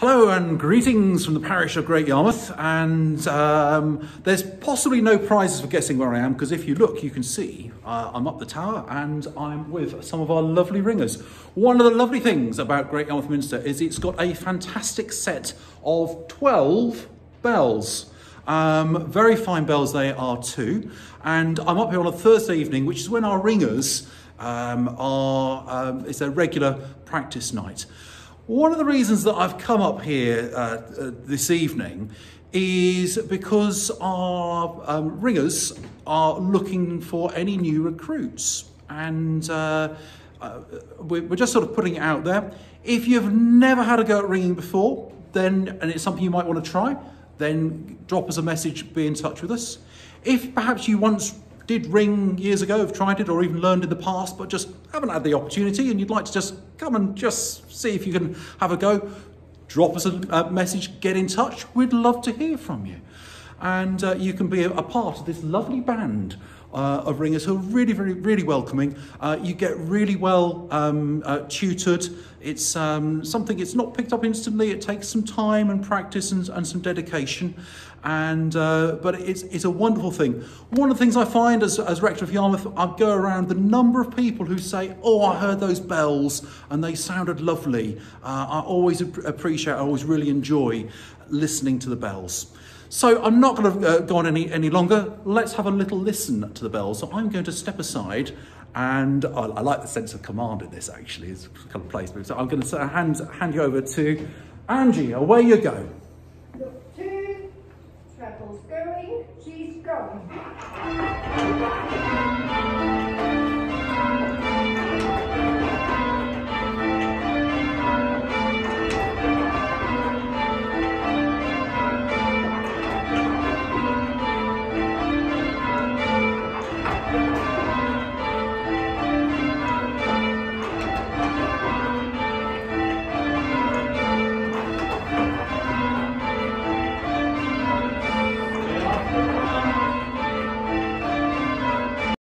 Hello and greetings from the parish of Great Yarmouth and um, there's possibly no prizes for guessing where I am because if you look you can see uh, I'm up the tower and I'm with some of our lovely ringers. One of the lovely things about Great Yarmouth Minster is it's got a fantastic set of 12 bells. Um, very fine bells they are too and I'm up here on a Thursday evening which is when our ringers um, are, um, it's a regular practice night. One of the reasons that I've come up here uh, uh, this evening is because our um, ringers are looking for any new recruits. And uh, uh, we're just sort of putting it out there. If you've never had a go at ringing before, then, and it's something you might want to try, then drop us a message, be in touch with us. If perhaps you once did ring years ago, have tried it or even learned in the past, but just haven't had the opportunity and you'd like to just come and just see if you can have a go, drop us a, message, get in touch. We'd love to hear from you. And uh, you can be a, a part of this lovely band uh, of ringers who are really, really, really welcoming. Uh, you get really well um, uh, tutored. It's um, something, it's not picked up instantly. It takes some time and practice and, and some dedication. And, uh, but it's, it's a wonderful thing. One of the things I find as, as rector of Yarmouth, I go around the number of people who say, oh, I heard those bells and they sounded lovely. Uh, I always appreciate, I always really enjoy listening to the bells. So I'm not going to uh, go on any, any longer. Let's have a little listen to the bells. So I'm going to step aside and I, I like the sense of command in this actually. It's kind of place. So I'm going to hand, hand you over to Angie. Away you go. Look, to trebles going, she's gone.